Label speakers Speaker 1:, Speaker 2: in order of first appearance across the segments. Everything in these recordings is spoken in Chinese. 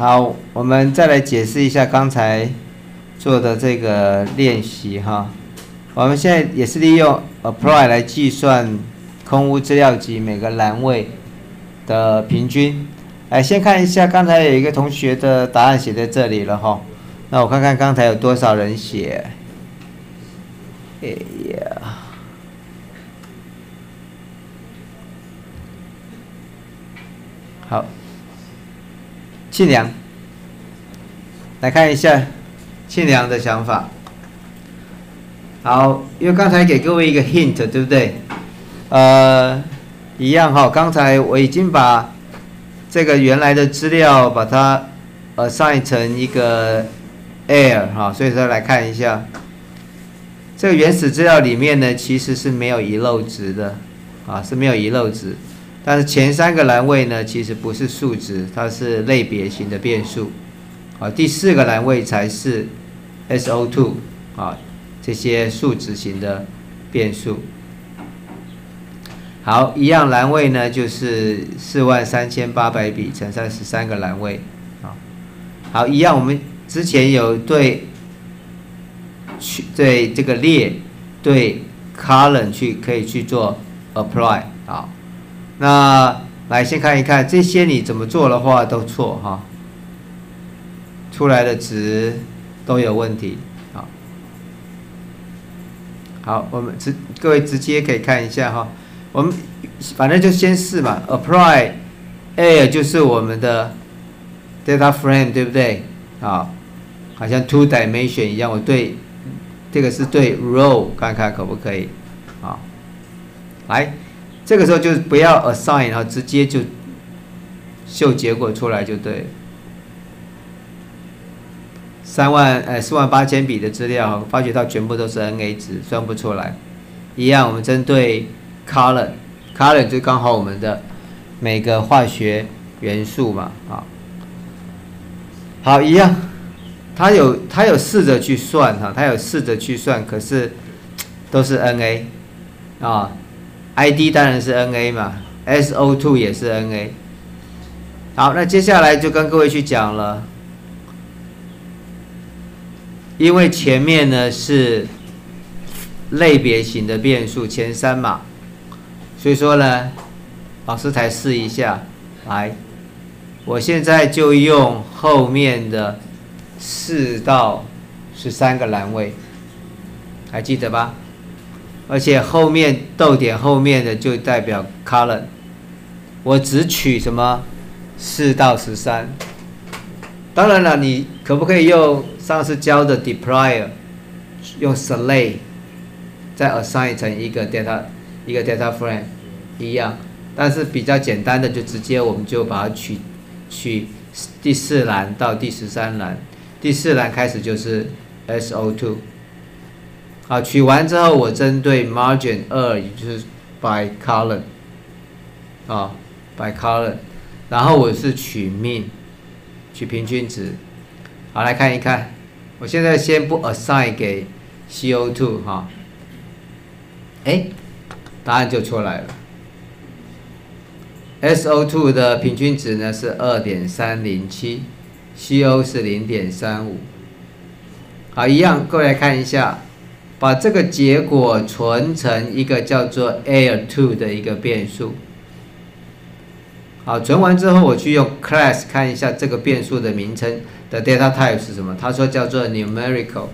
Speaker 1: 好，我们再来解释一下刚才做的这个练习哈。我们现在也是利用 apply 来计算空屋资料集每个栏位的平均。来，先看一下刚才有一个同学的答案写在这里了哈。那我看看刚才有多少人写。哎呀，好。庆良，来看一下庆良的想法。好，因为刚才给各位一个 hint，对不对？呃，一样哈。刚才我已经把这个原来的资料把它呃上成一个 air 哈，所以说来看一下这个原始资料里面呢，其实是没有遗漏值的啊，是没有遗漏值。但是前三个栏位呢，其实不是数值，它是类别型的变数，啊，第四个栏位才是 SO2 啊，这些数值型的变数。好，一样栏位呢，就是四万三千八百笔乘上十三个栏位，啊，好，一样，我们之前有对去对这个列对 column 去可以去做 apply。那来先看一看这些你怎么做的话都错哈，出来的值都有问题。好，好，我们直各位直接可以看一下哈，我们反正就先试嘛，apply Air 就是我们的 data frame 对不对？啊，好像 two dimension 一样，我对这个是对 row 看看可不可以？好，来。这个时候就不要 assign，然后直接就秀结果出来就对。三万呃四万八千笔的资料，发觉到全部都是 NA 值，算不出来。一样，我们针对 color，color 就刚好我们的每个化学元素嘛，啊。好，一样，他有他有试着去算哈，他有试着去算，可是都是 NA，啊。I D 当然是 N A 嘛，S O two 也是 N A。好，那接下来就跟各位去讲了，因为前面呢是类别型的变数前三嘛，所以说呢，老师才试一下，来，我现在就用后面的四到十三个栏位，还记得吧？而且后面逗点后面的就代表 column，我只取什么四到十三。当然了，你可不可以用上次教的 deploy，用 select 再 assign 成一个 data 一个 data frame 一样，但是比较简单的就直接我们就把它取取第四栏到第十三栏，第四栏开始就是 SO2。好，取完之后，我针对 margin 二，也就是 by column，啊，by column，然后我是取 mean，取平均值。好，来看一看，我现在先不 assign 给 CO2 哈，哎，答案就出来了。SO2 的平均值呢是二点三零七，CO 是零点三五。好，一样，各位来看一下。把这个结果存成一个叫做 air two 的一个变数。好，存完之后，我去用 class 看一下这个变数的名称的 data type 是什么。他说叫做 numerical。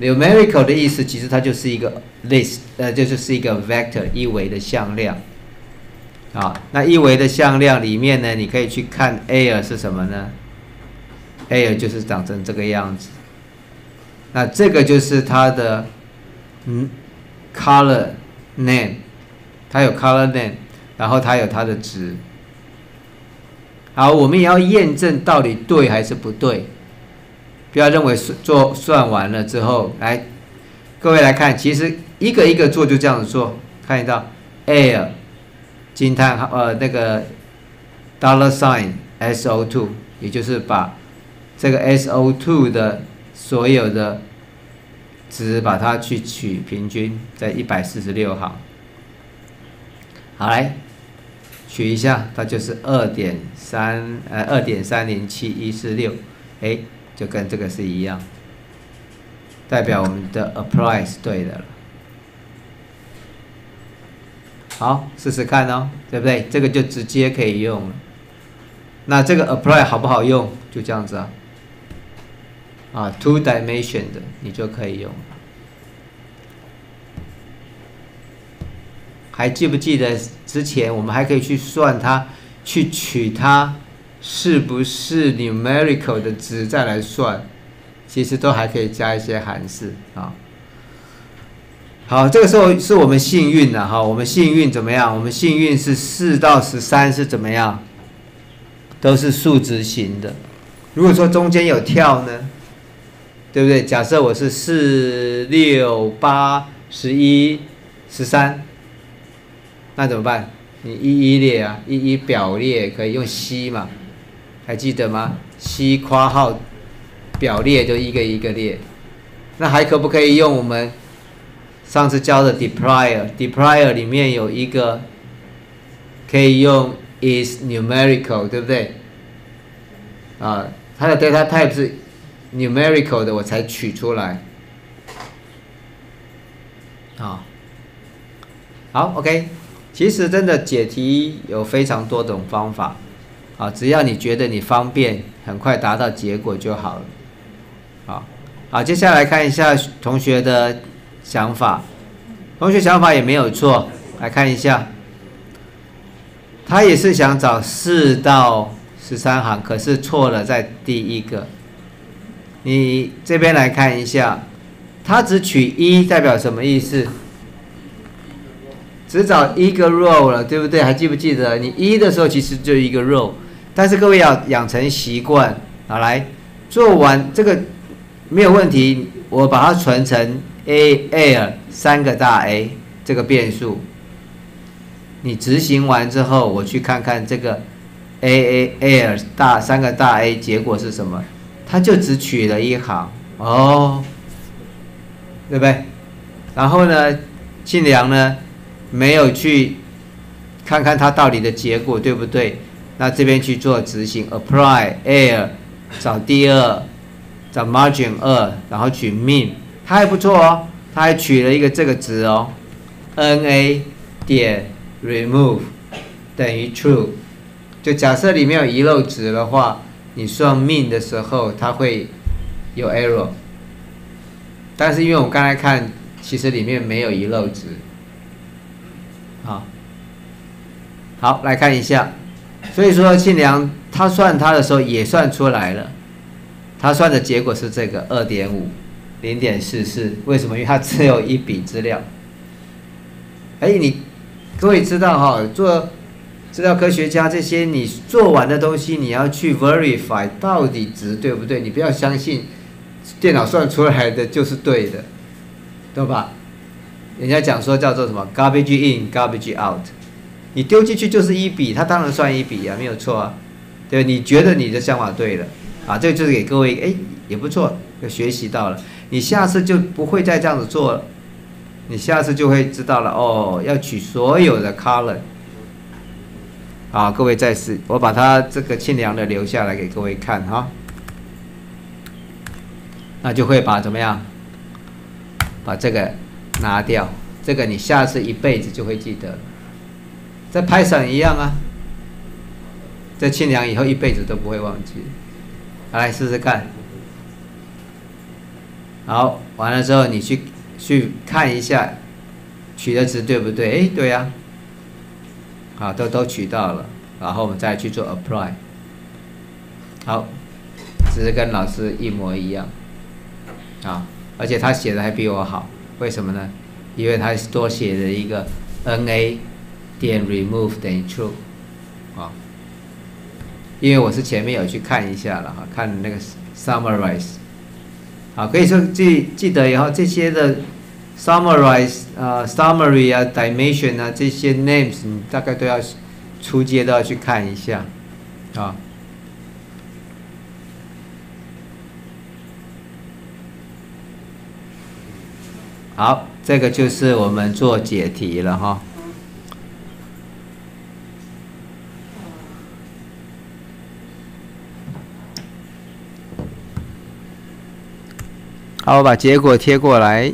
Speaker 1: numerical 的意思其实它就是一个 list，呃，就是是一个 vector 一维的向量。啊，那一维的向量里面呢，你可以去看 air 是什么呢？air 就是长成这个样子。那这个就是它的。嗯，color name，它有 color name，然后它有它的值。好，我们也要验证到底对还是不对。不要认为算做算完了之后，来，各位来看，其实一个一个做就这样子做，看得到，air，惊叹号呃那个 dollar sign so to 也就是把这个 so to 的所有的。只把它去取平均在一百四十六行，好来，取一下，它就是二点三呃二点三零七一四六，哎，就跟这个是一样，代表我们的 apply 是对的了。好，试试看哦，对不对？这个就直接可以用了。那这个 apply 好不好用？就这样子啊，啊，two dimension 的你就可以用。还记不记得之前我们还可以去算它，去取它是不是 numerical 的值再来算，其实都还可以加一些函数啊。好，这个时候是我们幸运的哈，我们幸运怎么样？我们幸运是四到十三是怎么样？都是数值型的。如果说中间有跳呢，对不对？假设我是四六八十一十三。那怎么办？你一一列啊，一一表列可以用 C 嘛？还记得吗？C 括号表列就一个一个列。那还可不可以用我们上次教的 deployer？deployer 里面有一个可以用 is numerical，对不对？啊，它的 data type 是 numerical 的，我才取出来。好，好，OK。其实真的解题有非常多种方法，啊，只要你觉得你方便，很快达到结果就好了，好，好，接下来看一下同学的想法，同学想法也没有错，来看一下，他也是想找四到十三行，可是错了在第一个，你这边来看一下，它只取一代表什么意思？只找一个 row 了，对不对？还记不记得你一的时候其实就一个 row，但是各位要养成习惯，好来做完这个没有问题，我把它存成 a air 三个大 A 这个变数。你执行完之后，我去看看这个 a a air 大三个大 A 结果是什么？他就只取了一行哦，对不对？然后呢，庆良呢？没有去看看他到底的结果对不对？那这边去做执行，apply air 找第二，找 margin 二，然后取 mean，它还不错哦，它还取了一个这个值哦，na 点 remove 等于 true，就假设里面有遗漏值的话，你算 mean 的时候它会有 error，但是因为我刚才看，其实里面没有遗漏值。好，好来看一下，所以说庆良他算他的时候也算出来了，他算的结果是这个二点五零点四四，为什么？因为他只有一笔资料。哎，你各位知道哈，做资料科学家这些你做完的东西，你要去 verify 到底值对不对？你不要相信电脑算出来的就是对的，对吧？人家讲说叫做什么？garbage in garbage out，你丢进去就是一笔，它当然算一笔啊，没有错啊，对你觉得你的想法对了。啊，这个就是给各位哎也不错，就学习到了，你下次就不会再这样子做了，你下次就会知道了哦，要取所有的 color，啊，各位再试，我把它这个清凉的留下来给各位看哈，那就会把怎么样，把这个。拿掉这个，你下次一辈子就会记得。在拍省一样啊，在清凉以后一辈子都不会忘记。来试试看。好，完了之后你去去看一下取的值对不对？哎，对呀。啊，都都取到了，然后我们再去做 apply。好，只是跟老师一模一样。啊，而且他写的还比我好。为什么呢？因为他多写了一个 na 点 remove 等于 true 啊。因为我是前面有去看一下了哈，看那个 summarize 啊，可以说记记得以后这些的 Summarize 啊，summary 啊，dimension 啊，这些 names 你大概都要出街都要去看一下，啊。好，这个就是我们做解题了哈。好，我把结果贴过来。